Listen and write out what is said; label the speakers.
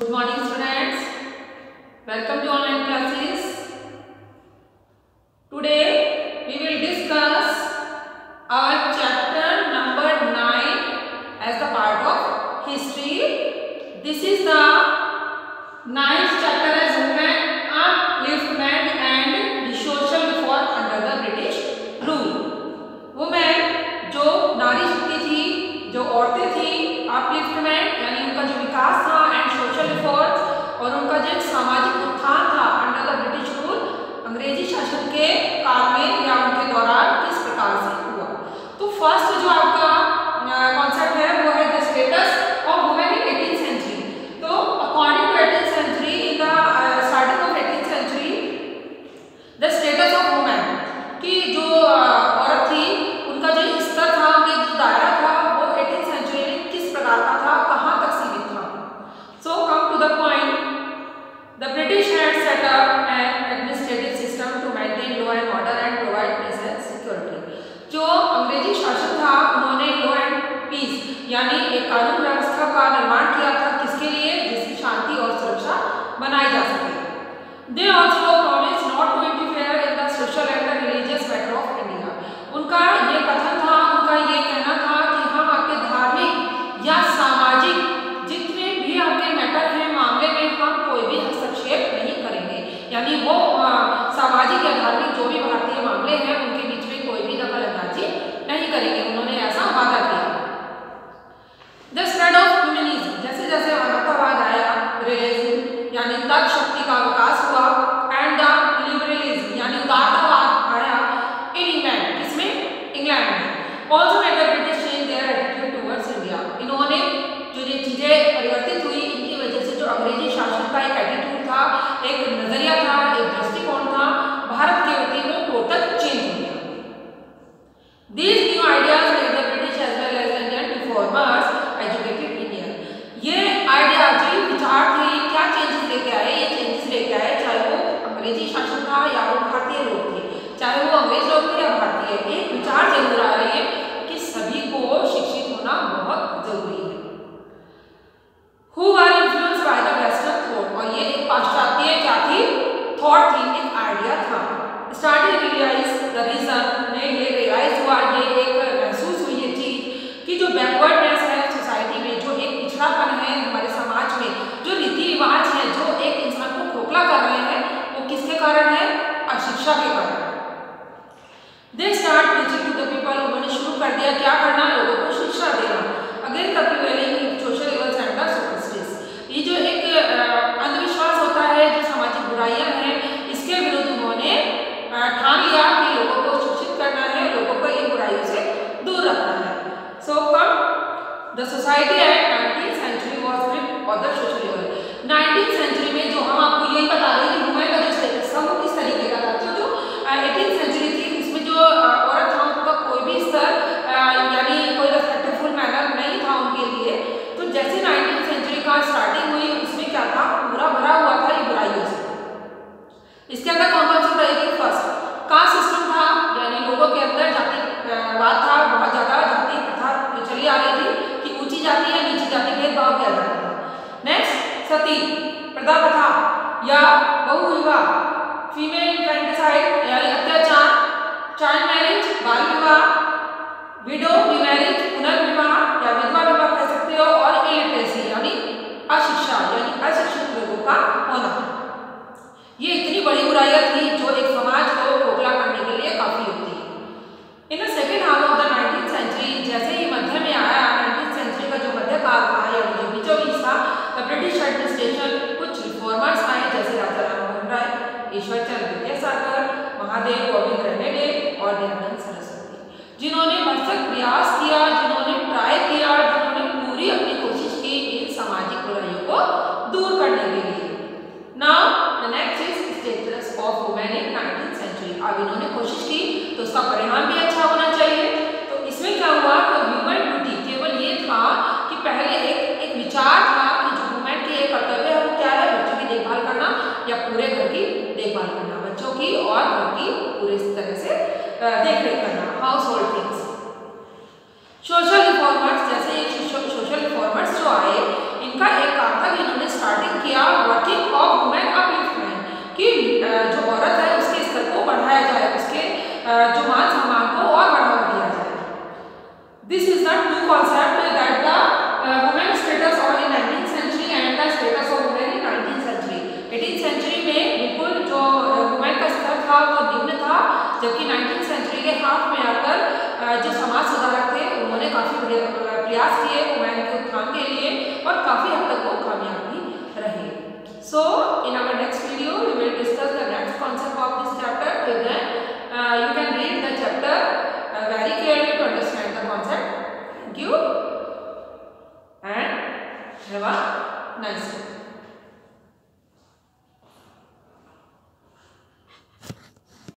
Speaker 1: Good morning students. Welcome to online classes. Reforms और उनका जो सामाजिक उत्थान था। अंडर द ब्रिटिश रूल अंग्रेज़ी शासन के काल में या उनके दौरान किस प्रकार से हुआ? तो फ़र्स्ट जो आपका कॉन्सेप्ट है वो है the status of women in eighteen century तो according to eighteen century in the starting of eighteen century the status of women की जो औरत थी उनका जो स्तर था उनका जो दायरा था वो एटीन सेंचुरी में किस प्रकार का था कहाँ तक सीमित था so come to the point the British up an administrative system to maintain law and order and provide peace and security. जो अंग्रेज़ी शासन था उन्होंने लॉ एंड पीस यानी एक कानून व्यवस्था का निर्माण किया था किसके लिए जिसकी शांति और सुरक्षा बनाई जा सके they also promise not to interfere in the social and the religious matter of India उनका ये कथन था उनका ये कहना था कि हम आपके धार्मिक या सामाजिक जितने भी आपके मैटर हैं मामले में हम कोई भी हस्तक्षेप नहीं करेंगे यानी वो आ, सामाजिक या धार्मिक जो भी भारतीय मामले हैं उनके बीच में कोई भी दखल अंदाजी नहीं करेंगे उन्होंने ऐसा वादा किया द स्प्रेड ऑफ़ ह्यूमनिज्म जैसे जैसे मानवतावाद आया रियलिज्म यानी तर्क शक्ति का विकास हुआ एंड द लिबरलिज्म यानी उदारतावाद आया इन इंग्लैंड किसमें? इंग्लैंड में। Also made the British change their attitude towards India इन्होंने जो ये चीज़ें परिवर्तित हुई, इनकी वजह से जो अंग्रेज़ी शासन का एक एटीट्यूड था, एक नज़रिया था, एक दृष्टिकोण था, भारत के प्रति वो टोटल चेंज हो गया These new ideas made the British as well as the Indian reformers educated Indian. ये आइडिया जो ये विचार थे ये क्या चेंजेस लेके आए ये चेंजेस लेके आए चाहे वो अंग्रेज़ी शासन था या वो भारतीय लोग थे, चाहे वो अंग्रेज़ लोग थे या भारतीय एक विचार ज़रूर आया ये कि सभी को शिक्षित होना बहुत ज़रूरी है Who were influenced by the Western thought और ये एक पाश्चात्य क्या थी थॉट थी एक आइडिया था स्टार्टिंग रियलाइज़ द रीजन ने ये रियलाइज़ हुआ ये एक महसूस हुई ये चीज़ कि जो बैकवर्डनेस है सोसाइटी में जो एक पिछड़ापन है हमारे समाज में जो रीति रिवाज है जो एक इंसान को खोखला कर रहे हैं वो किसके कारण है अशिक्षा के कारण they start teaching to the people उन्होंने शुरू कर दिया, क्या करना लोगों को शिक्षा देना। Again the prevailing social and the superstition ये जो एक अंधविश्वास होता है, जो सामाजिक बुराइयाँ हैं, इसके विरुद्ध उन्होंने ठान लिया कि लोगों को शिक्षित करना है, लोगों को इन बुराइयों से दूर रखना है। So come the society at nineteen century was with other social level nineteen century में जो हम आपको यही बता रहे हैं कि वुमेन का जो स्टेटस था वो किस तरीके का था तो जो एटीन सेंचुरी थी उसमें जो औरत था उनका कोई भी स्तर यानी कोई रेस्पेक्टफुल मैनर नहीं था उनके लिए तो जैसे नाइनटीन सेंचुरी का स्टार्टिंग हुई उसमें क्या था पूरा भरा हुआ था ये बुराइयों से इसके अंदर कौन कौन सी बुराई थी फ़र्स्ट कास्ट सिस्टम था यानी लोगों के अंदर जातिवाद था, बहुत ज़्यादा जाति प्रथा चली आ रही थी कि ऊँची जाति या नीची जाति भेदभाव किया जाता था। नेक्स्ट सती प्रथा प्रथा या बहु विवाह फीमेल यानी अत्याचार चाइल्ड मैरिज बाल विवाह विडो रिमैरिज पुनर्विवाह या विधवा विवाह कह सकते हो, और इलिटरेसी यानी अशिक्षा, यानी अशिक्षित लोगों का होना। ये इतनी बड़ी बुराइयाँ थी जो एक समाज को खोखला करने के लिए काफ़ी होती है in the second half of the nineteen century जैसे ही मध्य में आया नाइनटीन सेंचुरी का जो मध्यकाल था या जो बीचों बीच था द ब्रिटिश एडमिनिस्ट्रेशन कुछ रिफॉर्मर्स आए जैसे राजा राम मोहन राय ईश्वर चंद्र महादेव गोविंद रनेडे और दयानंद सरस्वती। जिन्होंने भरसक प्रयास किया, जिन्होंने ट्राई किया, जिन्होंने पूरी अपनी कोशिश की इन सामाजिक बुराइयों को दूर करने के लिए। Now the next is status of women in nineteen century अब इन्होंने कोशिश की तो उसका परिणाम भी अच्छा होना चाहिए। तो इसमें क्या हुआ कि ह्यूमन ड्यूटी केवल ये था कि पहले एक एक विचार था कि जो वुमेन की कर्तव्य है वो क्या है? बच्चों की देखभाल करना या पूरे घर की देखभाल करना। बच्चों की और देख रेख करना household things social reformers जैसे ये सोशल रिफॉर्मर्स जो आए, इनका एक काम था कि इन्होंने स्टार्टिंग किया वर्किंग ऑफ़ वुमेन अपलिफ्टमेंट कि जो औरत है, उसके स्तर को बढ़ाया जाए, उसके जो मान सम्मान को और बढ़ावा दिया जाए। This is the true concept that the women status of in nineteen century and the status of women in nineteen century eighteen century में बिल्कुल जो वुमेन का स्तर था, वो निम्न था, जबकि नाइनटीन लिए हाथ में आकर जो समाज सुधारक थे, उन्होंने काफ़ी प्रयास किए हुमायूं के उत्थान के लिए और काफ़ी हद तक वो कामयाब भी रहे। So in our next video we will discuss the next concept of this chapter तो then you can read the chapter very clearly to understand the concept thank you and have a nice day